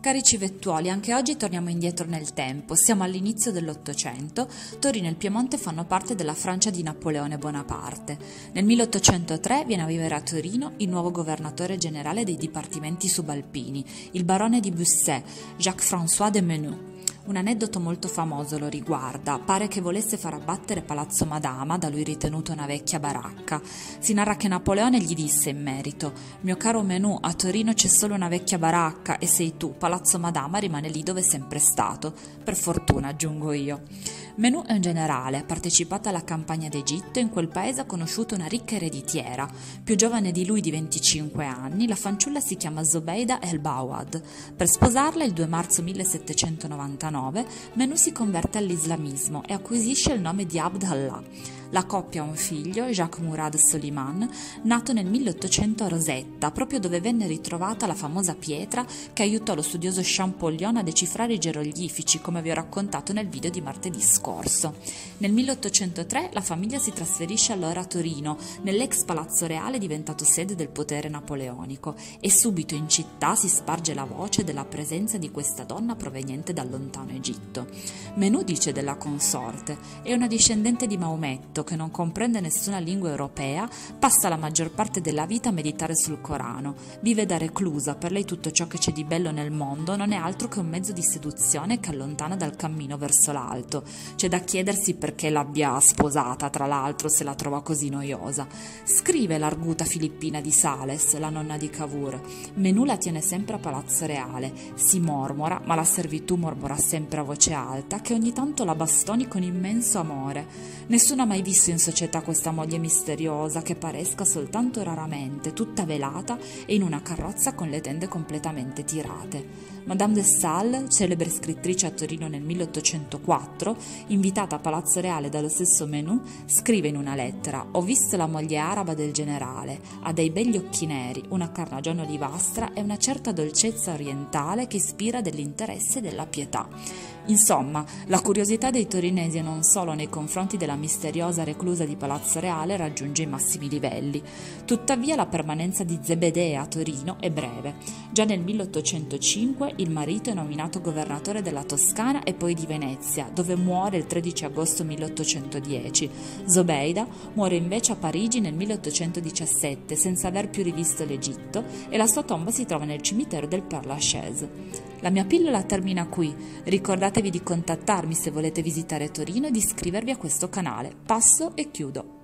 Cari civettuoli, anche oggi torniamo indietro nel tempo. Siamo all'inizio dell'Ottocento. Torino e il Piemonte fanno parte della Francia di Napoleone Bonaparte. Nel 1803 viene a vivere a Torino il nuovo governatore generale dei dipartimenti subalpini, il barone di Busset, Jacques-François de Menou. Un aneddoto molto famoso lo riguarda. Pare che volesse far abbattere Palazzo Madama, da lui ritenuto una vecchia baracca. Si narra che Napoleone gli disse in merito: Mio caro Menù, a Torino c'è solo una vecchia baracca e sei tu, Palazzo Madama rimane lì dove è sempre stato. Per fortuna, aggiungo io. Menù è un generale, ha partecipato alla campagna d'Egitto e in quel paese ha conosciuto una ricca ereditiera. Più giovane di lui di 25 anni, la fanciulla si chiama Zobeida El Bawad. Per sposarla, il 2 marzo 1799, Menù si converte all'islamismo e acquisisce il nome di Abd Allah. La coppia ha un figlio, Jacques Murad Soliman, nato nel 1800 a Rosetta, proprio dove venne ritrovata la famosa pietra che aiutò lo studioso Champollion a decifrare i geroglifici, come vi ho raccontato nel video di martedì scorso. Nel 1803 la famiglia si trasferisce allora a Torino, nell'ex palazzo reale diventato sede del potere napoleonico, e subito in città si sparge la voce della presenza di questa donna proveniente dal lontano Egitto. Menù dice della consorte, è una discendente di Maometto, che non comprende nessuna lingua europea, passa la maggior parte della vita a meditare sul Corano. Vive da reclusa, per lei tutto ciò che c'è di bello nel mondo non è altro che un mezzo di seduzione che allontana dal cammino verso l'alto. C'è da chiedersi perché l'abbia sposata, tra l'altro, se la trova così noiosa. Scrive l'arguta filippina di Sales, la nonna di Cavour. Menù la tiene sempre a Palazzo Reale. Si mormora, ma la servitù mormora sempre a voce alta, che ogni tanto la bastoni con immenso amore. Nessuno ha mai visto in società questa moglie misteriosa che paresca soltanto raramente, tutta velata e in una carrozza con le tende completamente tirate. Madame de Stael, celebre scrittrice a Torino nel 1804, invitata a Palazzo Reale dallo stesso Menù, scrive in una lettera: Ho visto la moglie araba del generale, ha dei begli occhi neri, una carnagione olivastra e una certa dolcezza orientale che ispira dell'interesse e della pietà. Insomma, la curiosità dei torinesi non solo nei confronti della misteriosa reclusa di Palazzo Reale raggiunge i massimi livelli. Tuttavia la permanenza di Zebedea a Torino è breve. Già nel 1805 il marito è nominato governatore della Toscana e poi di Venezia, dove muore il 13 agosto 1810. Zobeida muore invece a Parigi nel 1817 senza aver più rivisto l'Egitto e la sua tomba si trova nel cimitero del Père Lachaise. La mia pillola termina qui. Ricordatevi di contattarmi se volete visitare Torino e di iscrivervi a questo canale. Passo e chiudo.